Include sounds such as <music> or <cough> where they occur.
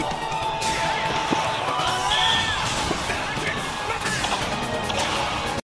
Thank <laughs> you.